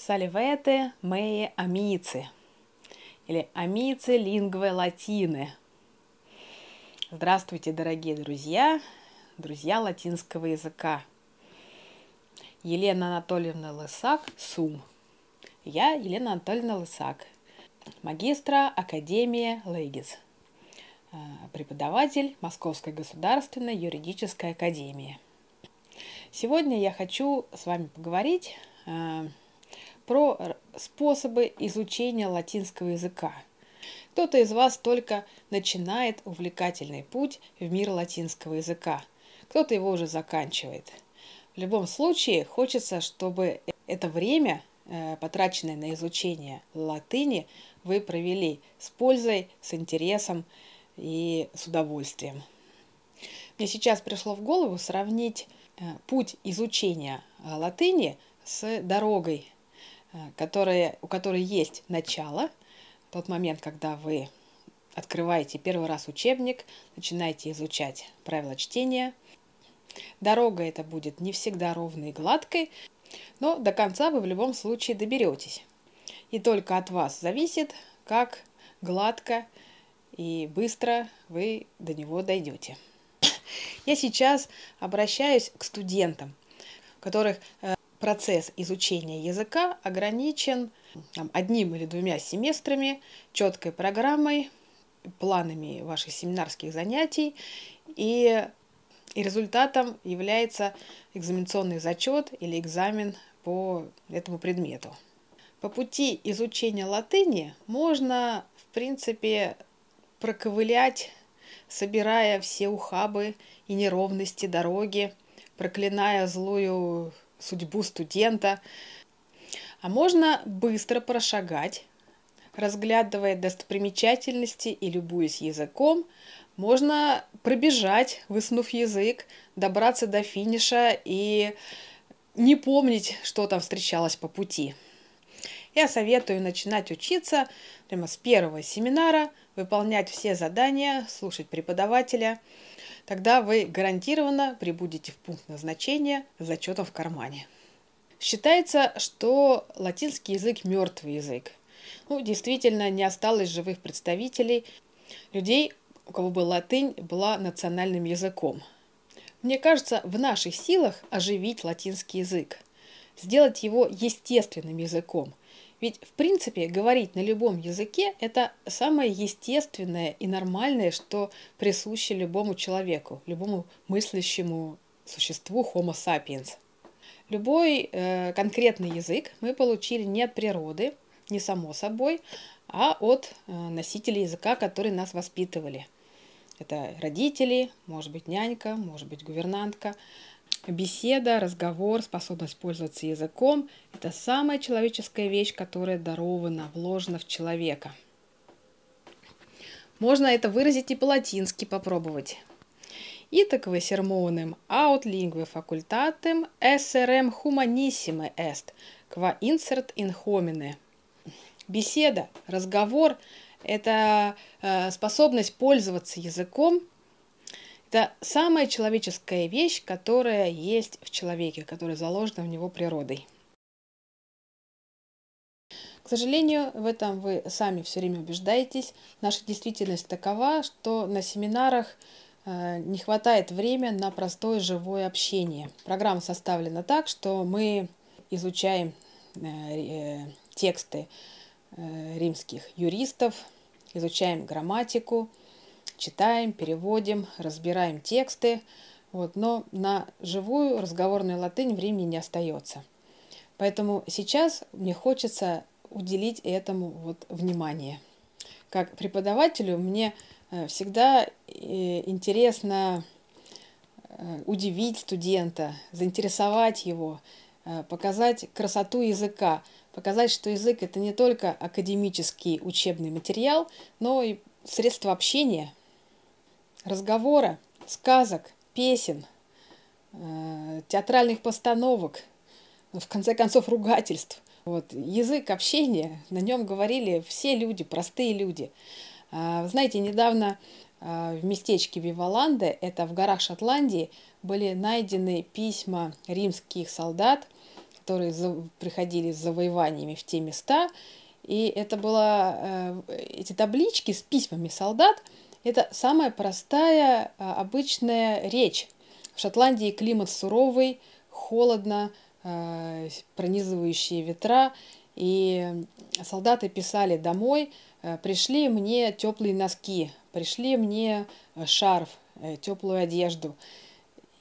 Salvete mei amici или amici lingue latine. Здравствуйте, дорогие друзья, друзья латинского языка. Елена Анатольевна Лысак, СУМ. Я Елена Анатольевна Лысак, магистра Академия Легис, э, преподаватель Московской государственной юридической академии. Сегодня я хочу с вами поговорить э, про способы изучения латинского языка. Кто-то из вас только начинает увлекательный путь в мир латинского языка, кто-то его уже заканчивает. В любом случае, хочется, чтобы это время, э, потраченное на изучение латыни, вы провели с пользой, с интересом и с удовольствием. Мне сейчас пришло в голову сравнить э, путь изучения э, латыни с дорогой которая, у которой есть начало, тот момент, когда вы открываете первый раз учебник, начинаете изучать правила чтения. Дорога это будет не всегда ровной и гладкой, но до конца вы в любом случае доберетесь. И только от вас зависит, как гладко и быстро вы до него дойдете. Я сейчас обращаюсь к студентам, которых э, процесс изучения языка ограничен там, одним или двумя семестрами, четкой программой, планами ваших семинарских занятий, и, и результатом является экзаменационный зачет или экзамен по этому предмету. По пути изучения латыни можно, в принципе, проковылять, собирая все ухабы и неровности дороги, проклиная злую судьбу студента. А можно быстро прошагать, разглядывая достопримечательности и любуясь языком, можно пробежать, высунув язык, добраться до финиша и не помнить, что там встречалось по пути. Я советую начинать учиться прямо с первого семинара, выполнять все задания, слушать преподавателя – Тогда вы гарантированно прибудете в пункт назначения с зачетом в кармане. Считается, что латинский язык – мертвый язык. Ну, действительно, не осталось живых представителей, людей, у кого бы латынь была национальным языком. Мне кажется, в наших силах оживить латинский язык, сделать его естественным языком, ведь, в принципе, говорить на любом языке – это самое естественное и нормальное, что присуще любому человеку, любому мыслящему существу Homo sapiens. Любой э, конкретный язык мы получили не от природы, не само собой, а от э, носителей языка, которые нас воспитывали. Это родители, может быть нянька, может быть гувернантка – Беседа, разговор, способность пользоваться языком – это самая человеческая вещь, которая дарована, вложена в человека. Можно это выразить и по-латински попробовать. Итак, вы сермоnem aut lingue facultatem srm humanissime est, qua insert in homine. Беседа, разговор – это э, способность пользоваться языком это самая человеческая вещь, которая есть в человеке, которая заложена в него природой. К сожалению, в этом вы сами все время убеждаетесь. Наша действительность такова, что на семинарах э, не хватает времени на простое живое общение. Программа составлена так, что мы изучаем э, э, тексты римских юристов, изучаем грамматику, читаем, переводим, разбираем тексты, вот, но на живую разговорную латынь времени не остается. Поэтому сейчас мне хочется уделить этому вот внимание. Как преподавателю мне э, всегда э, интересно э, удивить студента, заинтересовать его, показать красоту языка, показать, что язык это не только академический учебный материал, но и средство общения – разговора, сказок, песен, э, театральных постановок, в конце концов ругательств. Вот. Язык общения, на нем говорили все люди, простые люди. Вы знаете, недавно э, в местечке Виваланде, это в горах Шотландии, были найдены письма римских солдат которые приходили с завоеваниями в те места. И это была, эти таблички с письмами солдат, это самая простая обычная речь. В Шотландии климат суровый, холодно, пронизывающие ветра, и солдаты писали домой, пришли мне теплые носки, пришли мне шарф, теплую одежду.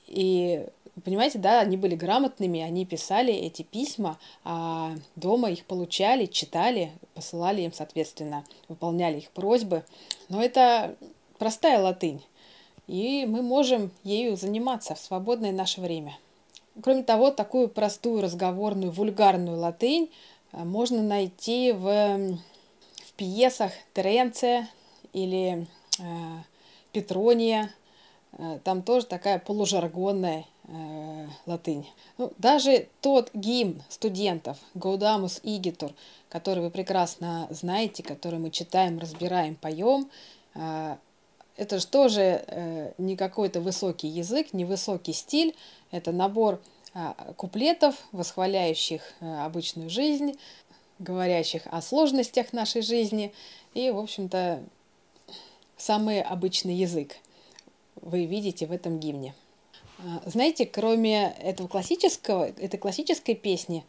И понимаете, да, они были грамотными, они писали эти письма, а дома их получали, читали, посылали им, соответственно, выполняли их просьбы. Но это простая латынь, и мы можем ею заниматься в свободное наше время. Кроме того, такую простую разговорную вульгарную латынь э, можно найти в, в пьесах Теренция или э, Петрония, Э, там тоже такая полужаргонная э, латынь. Ну, даже тот гимн студентов «Гаудамус Игитур», который вы прекрасно знаете, который мы читаем, разбираем, поем, э, это же тоже э, не какой-то высокий язык, не высокий стиль, это набор э, куплетов, восхваляющих э, обычную жизнь, говорящих о сложностях нашей жизни и, в общем-то, самый обычный язык – вы видите в этом гимне. А, знаете, кроме этого классического, этой классической песни,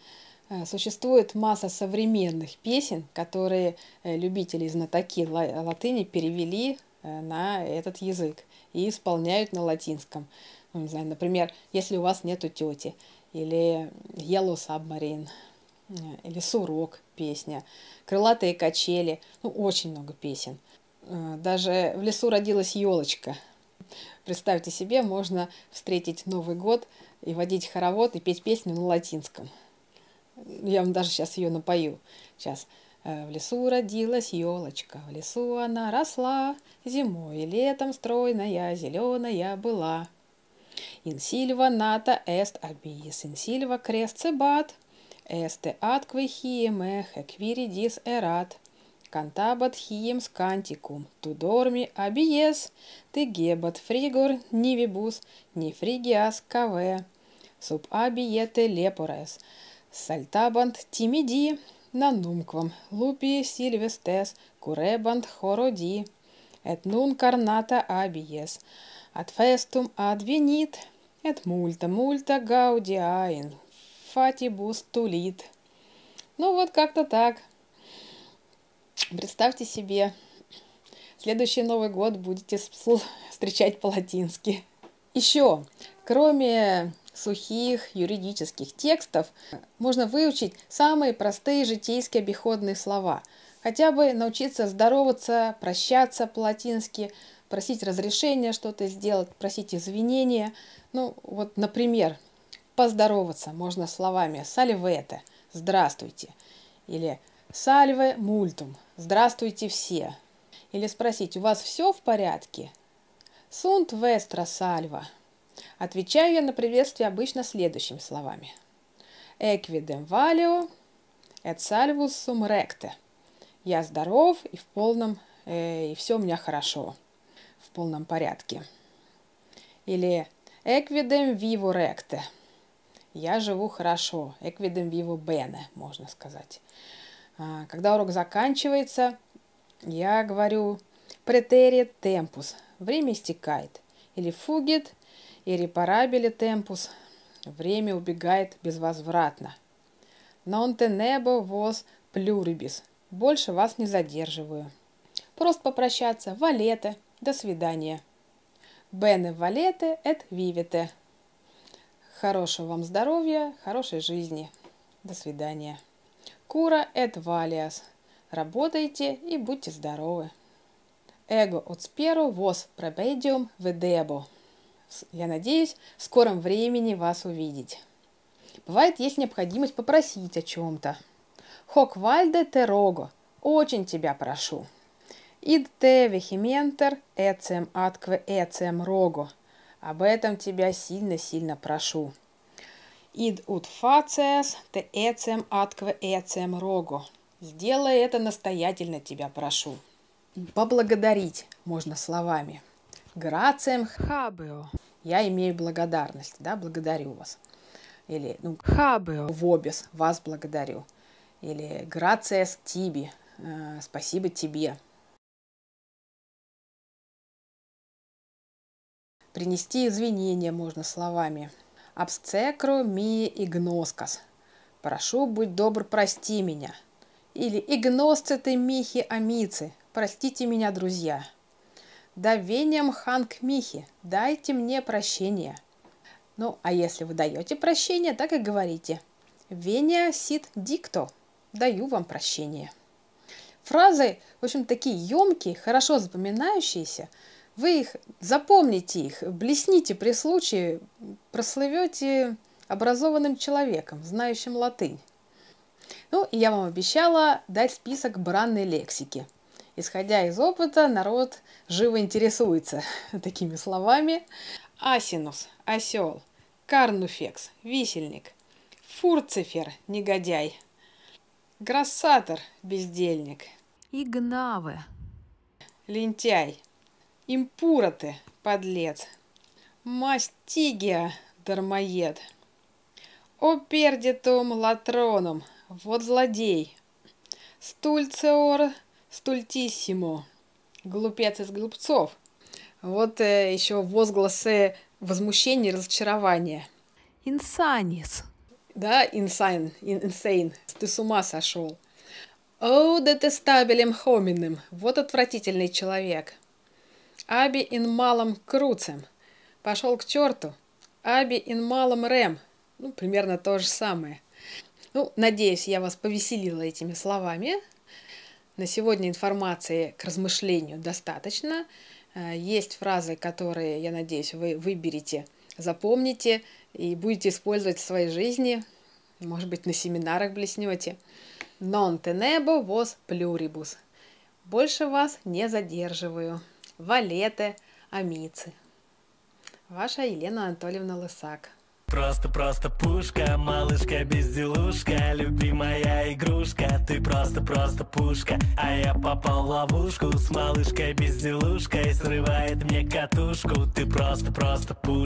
а, существует масса современных песен, которые э, любители и знатоки латыни перевели э, на этот язык и исполняют на латинском. Ну, не знаю, например, «Если у вас нету тети» или «Yellow Submarine», э, или «Сурок» песня, «Крылатые качели», ну, очень много песен. Даже в лесу родилась елочка – Представьте себе, можно встретить Новый год и водить хоровод и петь песню на латинском. Я вам даже сейчас ее напою. Сейчас. «Э, в лесу родилась елочка, в лесу она росла, Зимой и летом стройная, зеленая была. Инсильва ната эст абиес, инсильва крест цебат, Эсте аткве хиеме хеквиридис эрат – Cantabat hiem scanticum, tu dormi abies, te gebat frigor nivibus, ni frigias cave, sub abiete lepores, saltabant timidi, nanumquam lupi silvestes, curebant horodi, et nun carnata abies, ad festum advenit, et multa multa gaudiain, fatibus tulit. Ну вот как-то так. Представьте себе, следующий Новый год будете встречать по-латински. Еще, кроме сухих юридических текстов, можно выучить самые простые житейские обиходные слова. Хотя бы научиться здороваться, прощаться по-латински, просить разрешения что-то сделать, просить извинения. Ну, вот, например, поздороваться можно словами «сальвете» – «здравствуйте» или «сальве мультум» «Здравствуйте все!» Или спросить «У вас все в порядке?» «Сунт вестра сальва». Отвечаю я на приветствие обычно следующими словами. «Эквидем валио, et salvus sum recte». Я здоров и в полном, э, и все у меня хорошо, в полном порядке. Или «Эквидем vivo recte». Я живу хорошо. «Эквидем vivo bene», можно сказать. А, когда урок заканчивается, я говорю претерит темпус, время истекает, или фугит иррепарабили темпус, время убегает безвозвратно. Non te nebo vos pluribis, больше вас не задерживаю. Просто попрощаться, валете, до свидания. Бене валете эт вивете. Хорошего вам здоровья, хорошей жизни. До свидания. Кура et valias. Работайте и будьте здоровы. Эго от сперу вос пробейдиум ведебо. Я надеюсь в скором времени вас увидеть. Бывает, есть необходимость попросить о чем-то. Хок вальде те рого. Очень тебя прошу. Ид те вехиментер эцем аткве эцем рого. Об этом тебя сильно-сильно прошу. Ид ut facies te ecem atque ecem rogo. Сделай это настоятельно тебя прошу. Поблагодарить можно словами. Грацием хабео. Я имею благодарность, да, благодарю вас. Или, ну, Хабео. вобис, вас благодарю. Или грациас тиби, э, спасибо тебе. Принести извинения можно словами. Абсцекро ми игноскас. Прошу, будь добр, прости меня. Или игносцеты михи амицы. Простите меня, друзья. Давением ханг михи. Дайте мне прощение. Ну, а если вы даете прощение, так и говорите. Веня сит дикто. Даю вам прощение. Фразы, в общем, такие емкие, хорошо запоминающиеся – вы их запомните их, блесните при случае, прослывете образованным человеком, знающим латынь. Ну, и я вам обещала дать список бранной лексики. Исходя из опыта, народ живо интересуется такими словами. Асинус – осел, карнуфекс – висельник, фурцифер – негодяй, грассатор – бездельник, Игнаве. лентяй – Импуроты, подлец. Мастигия, дармоед. Опердитум латроном, вот злодей. Стульцеор стультиссимо, глупец из глупцов. Вот э, еще возгласы возмущения и разочарования. Инсанис. Да, insane, insane, ты с ума сошел. О, детестабелем хоминым, вот отвратительный человек. Аби ин малом круцем. Пошел к черту. Аби ин малом рэм. Ну, примерно то же самое. Ну, надеюсь, я вас повеселила этими словами. На сегодня информации к размышлению достаточно. Э, есть фразы, которые, я надеюсь, вы выберете, запомните и будете использовать в своей жизни. Может быть, на семинарах блеснете. Non tenebo vos pluribus. Больше вас не задерживаю. Валеты, Амицы. Ваша Елена Анатольевна Лысак. Просто-просто пушка, малышка безделушка Любимая игрушка, ты просто-просто пушка А я попал в ловушку с малышкой безделушкой Срывает мне катушку, ты просто-просто пушка